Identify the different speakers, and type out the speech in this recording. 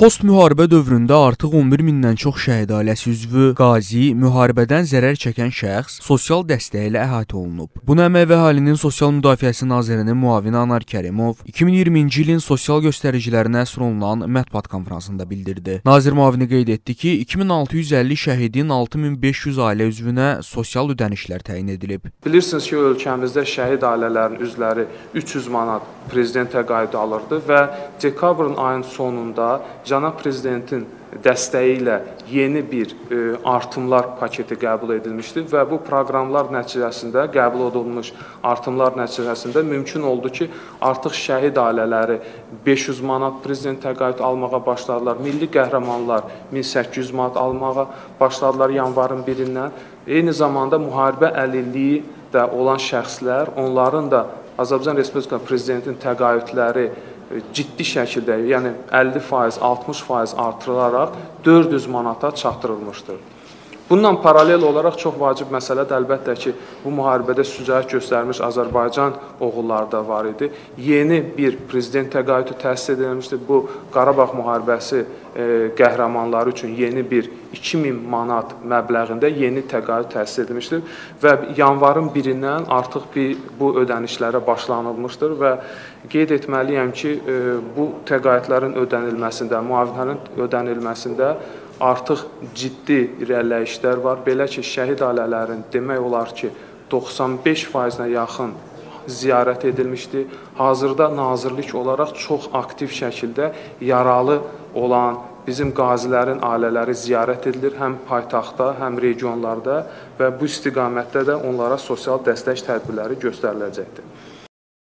Speaker 1: Post-müharibə dövründə artıq 11 mindən çox şəhid ailəsi üzvü, qazi, müharibədən zərər çəkən şəxs sosial dəstəyi ilə əhatə olunub. Bunu Əmək və Əhalinin Sosial Müdafiəsi Nazirinin müavini Anar Kərimov 2020-ci ilin sosial göstəricilərinə əsr olunan mətbuat konfransında bildirdi. Nazir müavini qeyd etdi ki, 2650 şəhidin 6500 ailə üzvünə sosial ödənişlər təyin edilib.
Speaker 2: Bilirsiniz ki, ölkəmizdə şəhid ailələrin üzvləri 300 manat prezident təqaüdü alırdı və dekabrın ayın sonunda cənab prezidentin dəstəyi ilə yeni bir e, artımlar paketi qəbul edilmişdi və bu proqramlar nəticəsində qəbul olunmuş artımlar nəticəsində mümkün oldu ki, artıq şəhid ailələri 500 manat prezident təqaüd almağa başladılar. Milli qəhrəmanlar 1800 manat almağa başladılar yanvarın 1-dən. Eyni zamanda müharibə əlilliyi də olan şəxslər, onların da Azərbaycan Respublikası prezidentinin təqaüdləri ciddi şəkildə, yəni 50%, 60% artırılaraq 400 manata çatdırılmışdır. Bununla paralel olaraq çox vacib məsələdir əlbəttə ki, bu müharibədə şücaət göstərmiş Azərbaycan oğulları da var idi. Yeni bir prezident təqaüdü təsis edilmişdir. Bu Qarabağ müharibəsi e, qəhrəmanları üçün yeni bir 2000 manat məbləğində yeni təqaüd təsis edilmişdir və yanvarın 1-dən artıq bir bu ödənişlərə başlanılmışdır və qeyd etməliyəm ki, e, bu təqaüdlərin ödənilməsində, müavinlərin ödənilməsində artıq ciddi irəliləyişlər var. Belə ki, şəhid ailələrinin demək olar ki, 95%-nə yaxın ziyarət edilmişdi. Hazırda nazirlik olaraq çox aktiv şəkildə yaralı olan bizim qazilərin ailələri ziyarət edilir həm paytaxtda, həm regionlarda və bu istiqamətdə də onlara sosial dəstək tədbirləri göstəriləcəkdir.